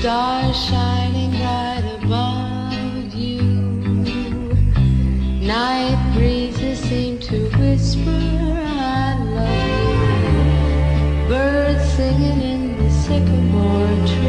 Stars shining bright above you. Night breezes seem to whisper, I love you. Birds singing in the sycamore tree.